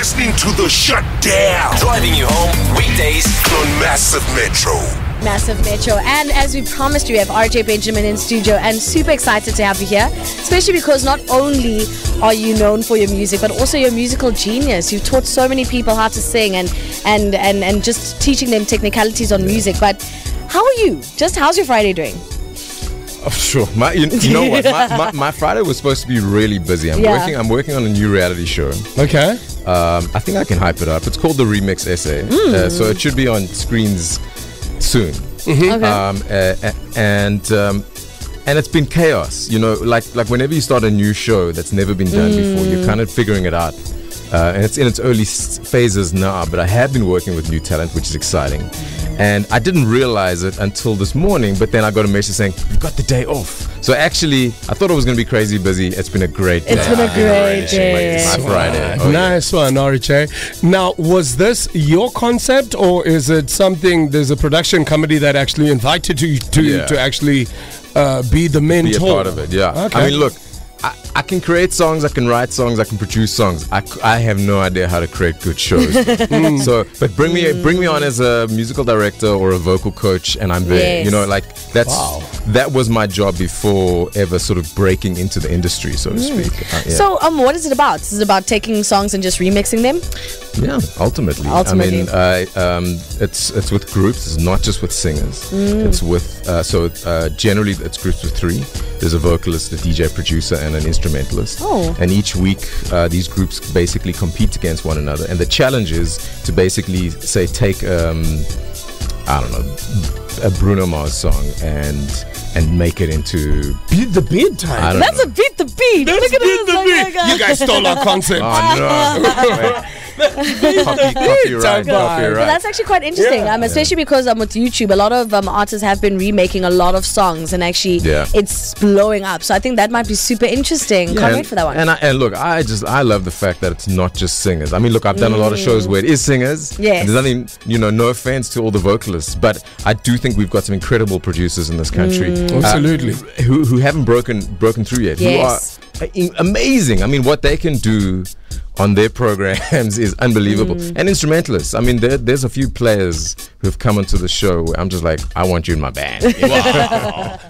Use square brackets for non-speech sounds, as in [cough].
listening to The Shutdown Driving you home weekdays. on Massiv Metro. Massiv Metro. And as we promised, we have RJ Benjamin in studio and super excited to have you here, especially because not only are you known for your music, but also you're musical genius. You've taught so many people how to sing and, and, and, and just teaching them technicalities on music. But how are you? Just how's your Friday doing? Oh, sure. My, you, you know what? My, my, my Friday was supposed to be really busy. I'm [laughs] Yeah. working. I'm working on a new reality show. Okay. Um, I think I can hype it up. It's called the Remix SA. Uh, so it should be on screens soon. Okay. Um, uh, uh, and um, and it's been chaos. You know, like like whenever you start a new show that's never been done before, you're kind of figuring it out. Uh, and it's in its early phases now, but I have been working with new talent, which is exciting. And I didn't realize it until this morning, but then I got a message saying, You've got the day off. So actually, I thought it was going to be crazy busy. It's been a great day. It's been a I've great already- day. My Friday. Oh, yeah. nice one, RJ. Now, was this your concept, or is it something? There's a production company that actually invited you to Yeah. to actually uh, be the mentor. be a part of it. Yeah. Okay. I mean, look, I, I can create songs, I can write songs, I can produce songs. I, I have no idea how to create good shows. [laughs] so, but bring me bring me on as a musical director or a vocal coach, and I'm there. Yes. You know, like that's Wow. that was my job before ever sort of breaking into the industry, so to speak. Uh, yeah. So, um, what is it about? Is it about taking songs and just remixing them? Yeah, ultimately. Ultimately. I mean, uh, um, it's it's with groups. It's not just with singers. Mm. It's with uh, so uh, generally it's groups with three. There's a vocalist, a DJ, producer, and an instrumentalist. Oh. And each week, uh, these groups basically compete against one another. And the challenge is to basically say take um, I don't know a Bruno Mars song and and make it into Beat the beat time. I don't That's know. a beat the beat. That's Look at beat this. the Look beat. at You guys stole our concept. Oh no! [laughs] Copy, copyright, copyright. But that's actually quite interesting, Yeah. um, especially because um, with YouTube, a lot of um, artists have been remaking a lot of songs, and actually, Yeah. it's blowing up. So I think that might be super interesting. Can't and, wait for that one. And, I, and look, I just I love the fact that it's not just singers. I mean, look, I've done a lot of shows where it is singers. Mm. Yes. And There's nothing, you know, no offense to all the vocalists, but I do think we've got some incredible producers in this country, Mm. uh, Absolutely. who who haven't broken broken through yet. Yes. Who are amazing. I mean, what they can do. On their programs [laughs] is unbelievable, Mm. and instrumentalists. I mean, there, there's a few players who've come onto the show where I'm just like, I want you in my band. [laughs] [laughs]